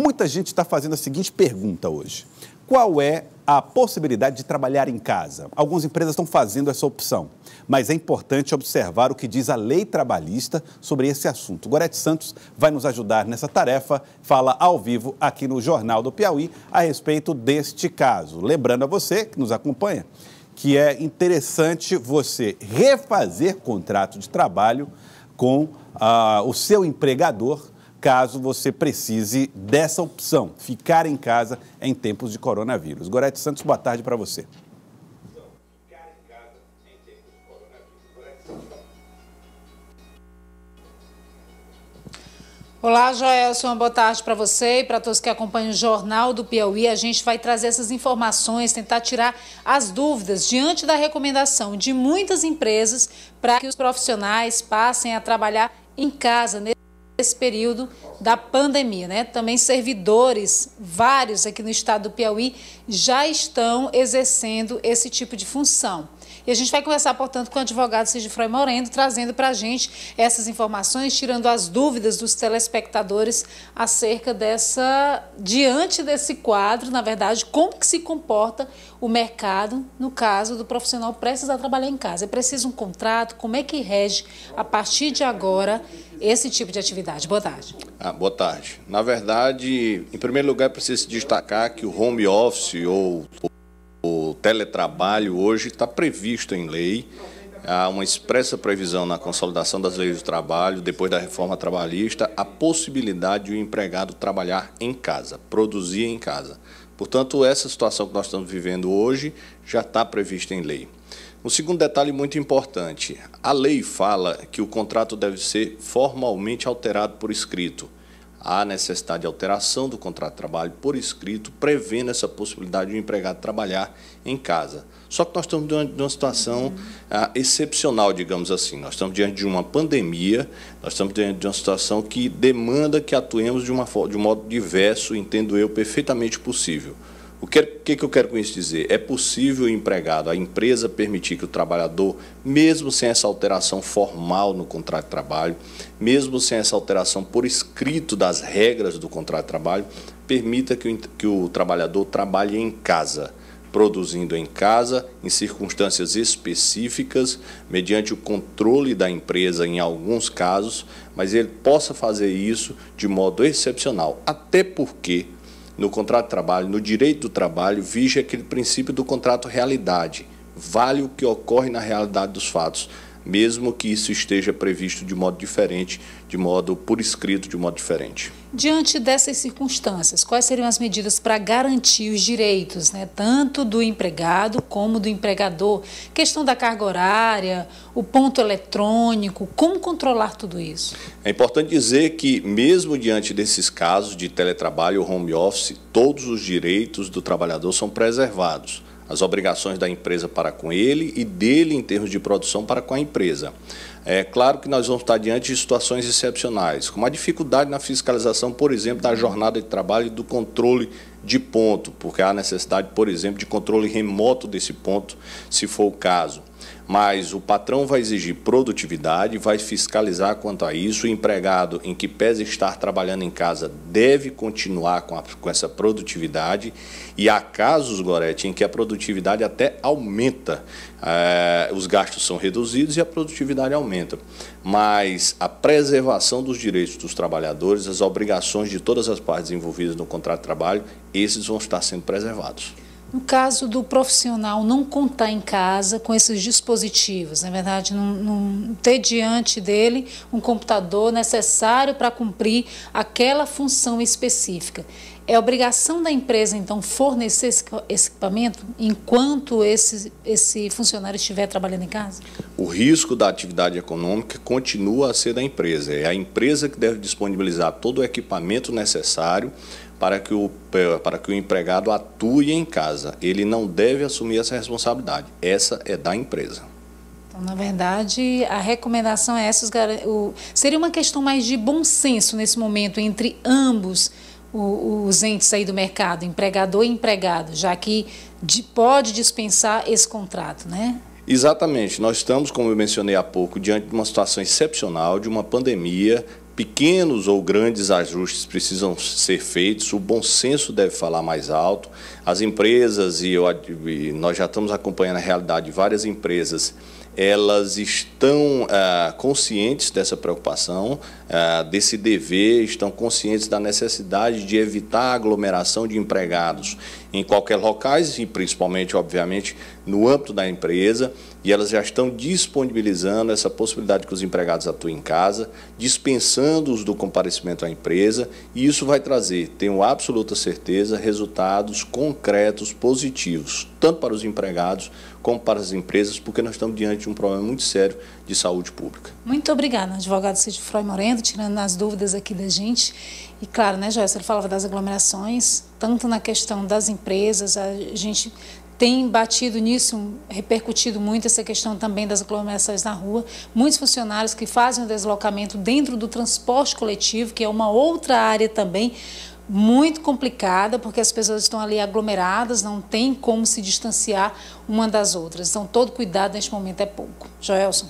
Muita gente está fazendo a seguinte pergunta hoje: qual é a possibilidade de trabalhar em casa? Algumas empresas estão fazendo essa opção, mas é importante observar o que diz a lei trabalhista sobre esse assunto. Gorete Santos vai nos ajudar nessa tarefa, fala ao vivo aqui no Jornal do Piauí a respeito deste caso. Lembrando a você que nos acompanha que é interessante você refazer contrato de trabalho com ah, o seu empregador caso você precise dessa opção, ficar em casa em tempos de coronavírus. Gorete Santos, boa tarde para você. Olá, Joelson, boa tarde para você e para todos que acompanham o Jornal do Piauí. A gente vai trazer essas informações, tentar tirar as dúvidas diante da recomendação de muitas empresas para que os profissionais passem a trabalhar em casa nesse período da pandemia, né? Também servidores, vários aqui no estado do Piauí, já estão exercendo esse tipo de função. E a gente vai conversar, portanto, com o advogado Sigifroy Moreno, trazendo para a gente essas informações, tirando as dúvidas dos telespectadores acerca dessa, diante desse quadro, na verdade, como que se comporta o mercado no caso do profissional prestes a trabalhar em casa. É preciso um contrato? Como é que rege, a partir de agora, esse tipo de atividade? Boa tarde. Ah, boa tarde. Na verdade, em primeiro lugar, precisa se destacar que o home office ou o teletrabalho hoje está previsto em lei. Há uma expressa previsão na consolidação das leis do trabalho, depois da reforma trabalhista, a possibilidade de o empregado trabalhar em casa, produzir em casa. Portanto, essa situação que nós estamos vivendo hoje já está prevista em lei. Um segundo detalhe muito importante: a lei fala que o contrato deve ser formalmente alterado por escrito há necessidade de alteração do contrato de trabalho por escrito, prevendo essa possibilidade de o empregado trabalhar em casa. Só que nós estamos diante de uma situação ah, excepcional, digamos assim. Nós estamos diante de uma pandemia, nós estamos diante de uma situação que demanda que atuemos de, uma, de um modo diverso, entendo eu, perfeitamente possível. O que, que, que eu quero com isso dizer? É possível o empregado, a empresa permitir que o trabalhador, mesmo sem essa alteração formal no contrato de trabalho, mesmo sem essa alteração por escrito das regras do contrato de trabalho, permita que o, que o trabalhador trabalhe em casa, produzindo em casa, em circunstâncias específicas, mediante o controle da empresa em alguns casos, mas ele possa fazer isso de modo excepcional, até porque no contrato de trabalho, no direito do trabalho, vige aquele princípio do contrato realidade. Vale o que ocorre na realidade dos fatos, mesmo que isso esteja previsto de modo diferente, de modo por escrito, de modo diferente. Diante dessas circunstâncias, quais seriam as medidas para garantir os direitos, né, tanto do empregado como do empregador? Questão da carga horária, o ponto eletrônico, como controlar tudo isso? É importante dizer que, mesmo diante desses casos de teletrabalho ou home office, todos os direitos do trabalhador são preservados as obrigações da empresa para com ele e dele em termos de produção para com a empresa. É claro que nós vamos estar diante de situações excepcionais, como a dificuldade na fiscalização, por exemplo, da jornada de trabalho e do controle de ponto, porque há necessidade, por exemplo, de controle remoto desse ponto, se for o caso mas o patrão vai exigir produtividade, vai fiscalizar quanto a isso. O empregado, em que pese estar trabalhando em casa, deve continuar com, a, com essa produtividade. E há casos, Gorete, em que a produtividade até aumenta. É, os gastos são reduzidos e a produtividade aumenta. Mas a preservação dos direitos dos trabalhadores, as obrigações de todas as partes envolvidas no contrato de trabalho, esses vão estar sendo preservados. No caso do profissional não contar em casa com esses dispositivos, na verdade, não, não ter diante dele um computador necessário para cumprir aquela função específica. É obrigação da empresa, então, fornecer esse equipamento enquanto esse, esse funcionário estiver trabalhando em casa? O risco da atividade econômica continua a ser da empresa. É a empresa que deve disponibilizar todo o equipamento necessário para que, o, para que o empregado atue em casa. Ele não deve assumir essa responsabilidade. Essa é da empresa. Então, na verdade, a recomendação é essa. O, seria uma questão mais de bom senso nesse momento entre ambos os entes aí do mercado, empregador e empregado, já que pode dispensar esse contrato, né? Exatamente. Nós estamos, como eu mencionei há pouco, diante de uma situação excepcional, de uma pandemia pequenos ou grandes ajustes precisam ser feitos, o bom senso deve falar mais alto. As empresas, e, eu, e nós já estamos acompanhando a realidade de várias empresas, elas estão ah, conscientes dessa preocupação, ah, desse dever, estão conscientes da necessidade de evitar a aglomeração de empregados em qualquer locais e principalmente, obviamente, no âmbito da empresa, e elas já estão disponibilizando essa possibilidade que os empregados atuem em casa, dispensando-os do comparecimento à empresa, e isso vai trazer, tenho absoluta certeza, resultados concretos, positivos, tanto para os empregados como para as empresas, porque nós estamos diante de um problema muito sério de saúde pública. Muito obrigada, advogado Cid Froy Moreno, tirando as dúvidas aqui da gente. E claro, né, Joyce, ele falava das aglomerações, tanto na questão das empresas, a gente tem batido nisso, repercutido muito essa questão também das aglomerações na rua. Muitos funcionários que fazem o deslocamento dentro do transporte coletivo, que é uma outra área também muito complicada, porque as pessoas estão ali aglomeradas, não tem como se distanciar uma das outras. Então, todo cuidado neste momento é pouco. Joelson.